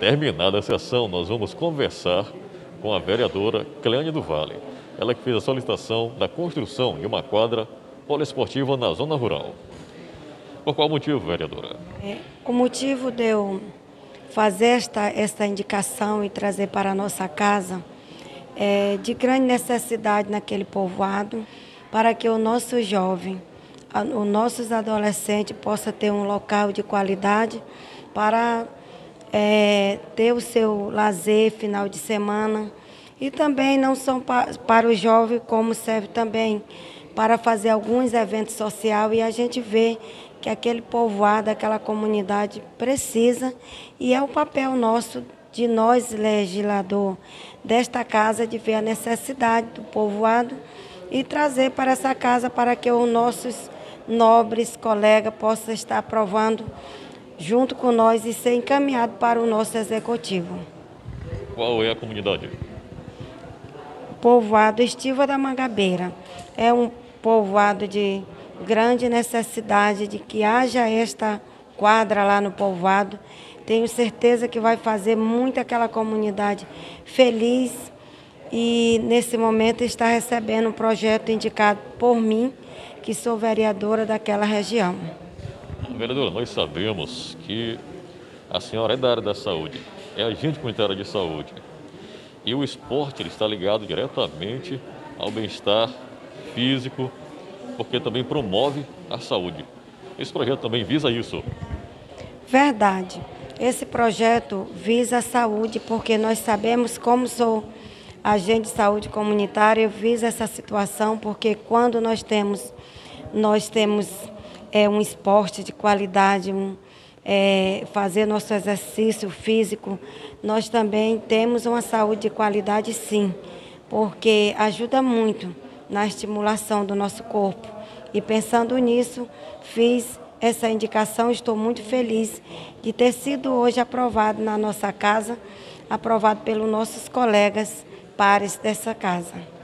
Terminada a sessão, nós vamos conversar com a vereadora Cleane do Vale. Ela que fez a solicitação da construção de uma quadra poliesportiva na zona rural. Por qual motivo, vereadora? É, o motivo de eu fazer esta, esta indicação e trazer para a nossa casa é de grande necessidade naquele povoado para que o nosso jovem, os nossos adolescentes possam ter um local de qualidade para é, ter o seu lazer final de semana. E também não são pa, para o jovem, como serve também para fazer alguns eventos sociais e a gente vê que aquele povoado, aquela comunidade precisa e é o papel nosso de nós, legislador desta casa, de ver a necessidade do povoado e trazer para essa casa para que os nossos nobres colegas possam estar aprovando junto com nós e ser encaminhado para o nosso executivo. Qual é a comunidade? Povoado Estiva da Mangabeira. É um povoado de grande necessidade de que haja esta quadra lá no povoado. Tenho certeza que vai fazer muito aquela comunidade feliz e nesse momento está recebendo um projeto indicado por mim, que sou vereadora daquela região. Vereadora, nós sabemos que a senhora é da área da saúde, é agente comunitária de saúde. E o esporte ele está ligado diretamente ao bem-estar físico, porque também promove a saúde. Esse projeto também visa isso. Verdade. Esse projeto visa a saúde, porque nós sabemos como sou agente de saúde comunitária, visa essa situação, porque quando nós temos, nós temos é um esporte de qualidade, um, é, fazer nosso exercício físico, nós também temos uma saúde de qualidade sim, porque ajuda muito na estimulação do nosso corpo. E pensando nisso, fiz essa indicação, estou muito feliz de ter sido hoje aprovado na nossa casa, aprovado pelos nossos colegas pares dessa casa.